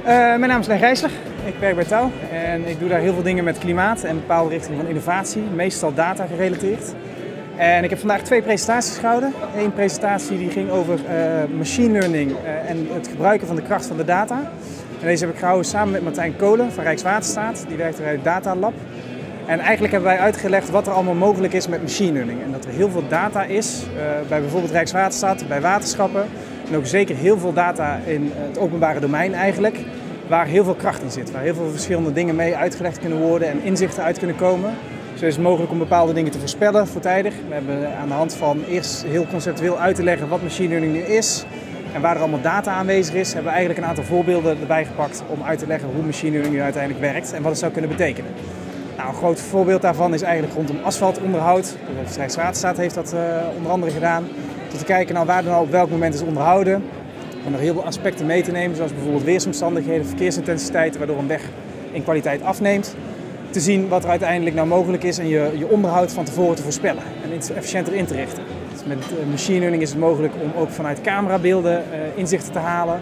Uh, mijn naam is Len ik werk bij Touw en ik doe daar heel veel dingen met klimaat en bepaalde richtingen van innovatie, meestal data gerelateerd. En ik heb vandaag twee presentaties gehouden. Eén presentatie die ging over uh, machine learning uh, en het gebruiken van de kracht van de data. En deze heb ik gehouden samen met Martijn Kolen van Rijkswaterstaat, die werkt bij het Data Lab. En eigenlijk hebben wij uitgelegd wat er allemaal mogelijk is met machine learning. En dat er heel veel data is, bij bijvoorbeeld Rijkswaterstaat, bij waterschappen. En ook zeker heel veel data in het openbare domein eigenlijk, waar heel veel kracht in zit. Waar heel veel verschillende dingen mee uitgelegd kunnen worden en inzichten uit kunnen komen. Zo is het mogelijk om bepaalde dingen te voorspellen voortijdig. We hebben aan de hand van eerst heel conceptueel uit te leggen wat machine learning nu is. En waar er allemaal data aanwezig is, hebben we eigenlijk een aantal voorbeelden erbij gepakt om uit te leggen hoe machine learning nu uiteindelijk werkt en wat het zou kunnen betekenen. Nou, een groot voorbeeld daarvan is eigenlijk rondom asfaltonderhoud. De Rijkswaterstaat heeft dat uh, onder andere gedaan. Tot te kijken naar waar dan op welk moment is onderhouden. Om er heel veel aspecten mee te nemen, zoals bijvoorbeeld weersomstandigheden, verkeersintensiteit, waardoor een weg in kwaliteit afneemt. Te zien wat er uiteindelijk nou mogelijk is en je, je onderhoud van tevoren te voorspellen en efficiënter in te richten. Dus met machine learning is het mogelijk om ook vanuit camerabeelden uh, inzichten te halen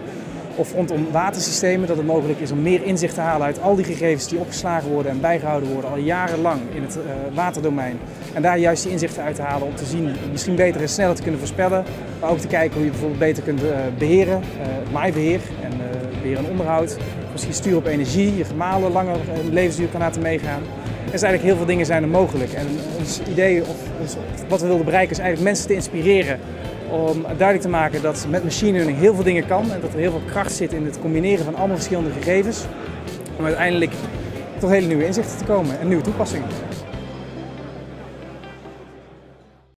of rondom watersystemen, dat het mogelijk is om meer inzicht te halen uit al die gegevens die opgeslagen worden en bijgehouden worden al jarenlang in het uh, waterdomein. En daar juist die inzichten uit te halen om te zien, misschien beter en sneller te kunnen voorspellen. Maar ook te kijken hoe je bijvoorbeeld beter kunt uh, beheren, uh, maaibeheer en beheer en onderhoud. Misschien stuur op energie, je gemalen langer levensduur kan laten meegaan. Er zijn eigenlijk heel veel dingen zijn er mogelijk. En ons idee, of wat we wilden bereiken, is eigenlijk mensen te inspireren om duidelijk te maken dat met machine learning heel veel dingen kan en dat er heel veel kracht zit in het combineren van allemaal verschillende gegevens om uiteindelijk tot hele nieuwe inzichten te komen en nieuwe toepassingen.